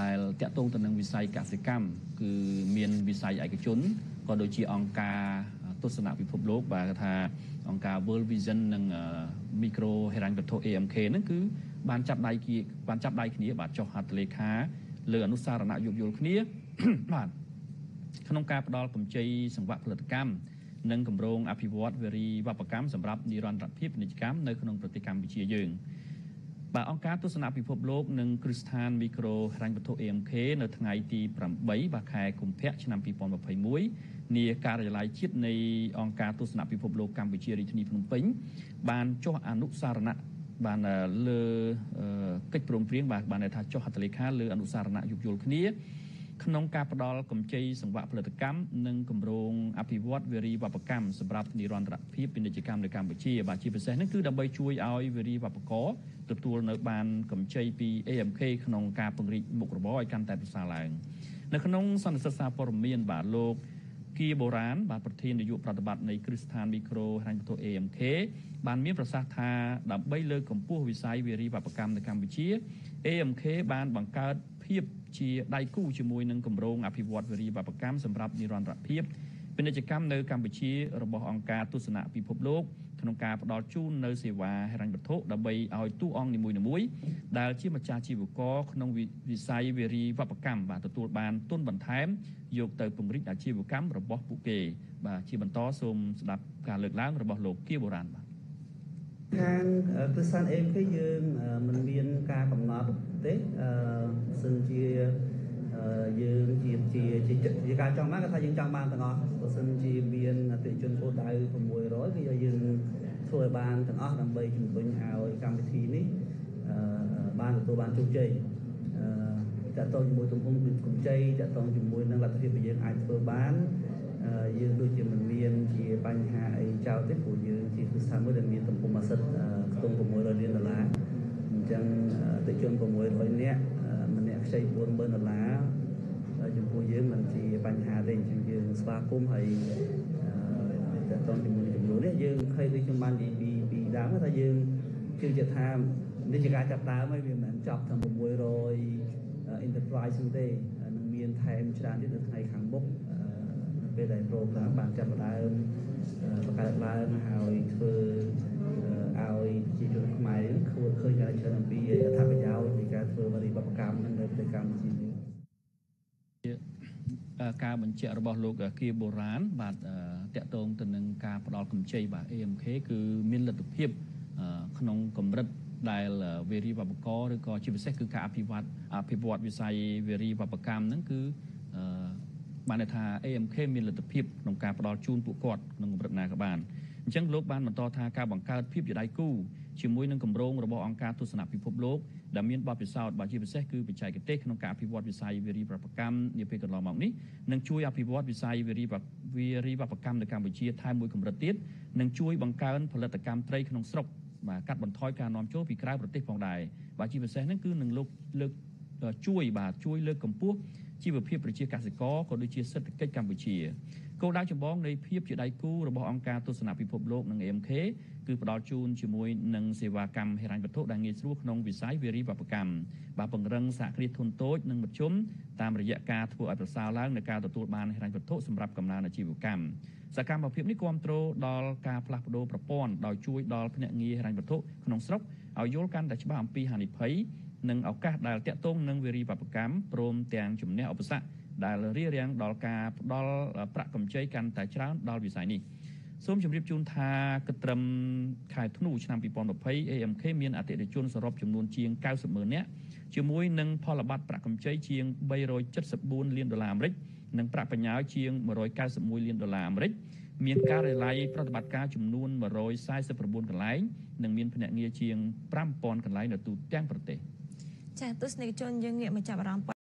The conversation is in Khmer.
ដែលតាក់ទងទៅនឹងវិស័យកសិកម្មគឺមានវិស័យឯកជនក៏ដូចជាអង្គការទស្សនៈពិភពលោកបាទគេថាអង្គការ World Vision និង Micro ហិរញ្ញវត្ថុ AMK ហ្នឹងគឺបានចាប់ដៃគីបានចាប់ដៃគ្នាបាទចុះហត្ថលេខាលើអនុសារណៈយោគយល់គ្នាបាទក្នុងការផ្ដល់កម្ចីសង្វាក់ផលិតកម្មនិងគម្រោងអភិវឌ្ឍវិរីវប្បកម្មសម្រាប់និរន្តរភាពពាណិជ្ជកម្មនៅក្នុងប្រទេសកម្ពុជាយើង បាទអង្គការទស្សនៈពិភពលោកនិងគ្រឹះស្ថានមីក្រូហិរញ្ញវត្ថុ AMK នៅថ្ងៃទី8បាទខែកុម្ភៈឆ្នាំ2021នាការិយាល័យជាតិនៃអង្គការទស្សនៈពិភពលោកកម្ពុជារាជធានីភ្នំពេញបានចុះអនុសារណៈបានលើកិច្ចព្រមព្រៀងបាទបានថាចុះហត្ថលេខាលើអនុសារណៈយោគយល់គ្នា ក្នុងការផ្ដល់កម្ចីសង្វាក់ផលិតកម្មនិងគម្រោងអភិវឌ្ឍវិរីវប្បកម្មសម្រាប់និរន្តរភាពពាណិជ្ជកម្មនៅកម្ពុជាបាទជាពិសេសនេះគឺដើម្បីជួយឲ្យវិរីវប្បករទទួលនៅបានកម្ចីពី AMK ក្នុងការពង្រីកមុខរបរឲ្យកាន់តែប្រសើរឡើងនៅក្នុងសន្និសីទសារព័ត៌មានបាទលោក គីបុរាណបាទប្រធាននាយកប្រតិបត្តិនៃគ្រឹះស្ថានមីក្រូហិរញ្ញវត្ថុ AMK បានមានប្រសាសន៍ថាដើម្បីលើកកម្ពស់វិស័យវារីវប្បកម្មនៅកម្ពុជា AMK បានបង្កើតភាពជាដៃគូជាមួយនឹងគម្រោងអភិវឌ្ឍវិរីវប្បកម្មសម្រាប់និរន្តរភាព ពាណិជ្ជកម្មនៅកម្ពុជារបស់អង្គការទស្សនៈពិភពលោកក្នុងការផ្ដល់ជូននៅសេវាហិរញ្ញវត្ថុដើម្បីឲ្យទូអង្គនីមួយៗដែលជាម្ចាស់ជីវករក្នុងវិស័យវារីវប្បកម្មបាទទទួលបានទុនបន្ថែមយកទៅពង្រីកអាជីវកម្មរបស់ពួកគេ បាទជាបន្តសូមស្ដាប់ការលើកឡើងរបស់លោកគៀបុរាណបាទខាងគ្រឹះស្ថាន AMK យើងមិនមានការកំណត់ទេអឺសិនជា យើងជាជាជាការចង់បានគាត់ថាយើងចង់បានទាំងអស់បើសិនជាមានអតិជនគោលដៅ600គឺយើងធ្វើឲ្យបានទាំងអស់ដើម្បីជំរុញឲ្យកម្មវិធីនេះបានទទួលបានជោគជ័យអឺតកតងជាមួយទំហំកម្ចីតកតងជាមួយនឹងលទ្ធភាពដែលយើងអាចធ្វើបានយើងដូចជាមិនមានជាបញ្ហាអីចោលទេព្រោះយើងជាគ្រឹះស្ថានមួយដែលមានទំហំអាសិតខ្ទង់600លានដុល្លារអញ្ចឹងតិជន600នាក់ម្នាក់ ខ្ចី40000ដុល្លារចំពោះយើងមិនជាបញ្ហាទេអញ្ចឹងយើងស្វាគមន៍ហើយតកតងជាមួយចំនួននេះយើងឃើញដូចខ្ញុំបាននិយាយពីពីដើមថាយើងជឿជាក់ថានេះជាការចាប់ដើមហើយវាមិនមែនចប់តាម600 enterprise ទេនឹងមានថែមច្រើនទៀតនៅថ្ងៃខាងមុខពេលដែល program បានចាប់ផ្ដើមបង្កើតឡើងហើយធ្វើឲ្យប្រជាជន ការបញ្ជាក់របស់លោកគៀបុរាណបាទតកតងទៅនឹងការផ្ដល់កម្ចីបាទ AMK គឺមានលទ្ធភាពក្នុងកម្រិតដែលវេរីវប្បករឬក៏ជាពិសេសគឺការអភិវឌ្ឍអភិវឌ្ឍវិស័យវេរីវប្បកម្មហ្នឹងគឺបានថា AMK មានលទ្ធភាពក្នុងការផ្ដល់ជូនពួកគាត់ក្នុងកម្រិតណាក៏បានអញ្ចឹងលោកបានបន្តថាការបង្កើតភាពជាដៃគូ ជាមួយនឹងគម្រោងរបស់អង្គការទស្សនពិភពលោកដែលមានបទពិសោធន៍បើជាពិសេសគឺបច្ចេកទេសក្នុងការអភិវឌ្ឍវិស័យវិរិយវប្បកម្មនាពេលកន្លងមកនេះនឹងជួយអភិវឌ្ឍវិស័យវិរិយវិរិយវប្បកម្មនៅកម្ពុជាថែមមួយកម្រិតទៀតនិងជួយបង្កើនផលិតកម្មត្រីក្នុងស្រុកបាទកាត់បន្ថយការនាំចូលពីក្រៅប្រទេសផងដែរបាទជាពិសេសហ្នឹងគឺនឹងលោកលើកជួយបាទជួយលើកកម្ពស់ ជីវភាពប្រជាកសិករក៏ដូចជាសេដ្ឋកិច្ចកម្ពុជាគោលដៅចម្បងនៃភាពជាដៃគូរបស់អង្គការទស្សនពិភពលោកនិង AMK គឺផ្ដល់ជូនជាមួយនឹងសេវាកម្មហិរញ្ញវត្ថុដែលងាយស្រួលក្នុងវិស័យវារីវប្បកម្មបាទពង្រឹងសហគ្រាសធុនតូចនិងមធ្យមតាមរយៈការធ្វើឲ្យប្រសើរឡើងនៃការទទួលបានហិរញ្ញវត្ថុសម្រាប់កំណើនអាជីវកម្មសកម្មភាពនេះគ្រប់គ្រងដល់ការផ្លាស់ប្ដូរប្រព័ន្ធដោយជួយដល់ភ្នាក់ងារហិរញ្ញវត្ថុក្នុងស្រុកឲ្យយល់កាន់តែច្បាស់អំពីហានិភ័យ និងឱកាសដែលតាក់ទងនឹងវិរិយវប្បកម្មព្រមទាំងជំនះឧបសគ្គដែលរារាំងដល់ការផ្ដល់ប្រាក់កម្ចីកាន់តែច្រើនដល់វិស័យនេះសូមជម្រាបជូនថាគិតត្រឹមខែធ្នូឆ្នាំ2020 AMK មានអតិថិជនសរុបចំនួនជាង90ម៉ឺននាក់ជាមួយនឹងផលប័ត្រប្រាក់កម្ចីជាង374លានដុល្លារអាមេរិកនិងប្រាក់បញ្ញើជាង191លានដុល្លារអាមេរិកមានការិយាល័យប្រតិបត្តិការចំនួន149កន្លែង និងមានភ្នាក់ងារជាង5000កន្លែងនៅទូទាំងប្រទេស ចាទស្សនិកជនយើងងាកមកចាប់អារម្មណ៍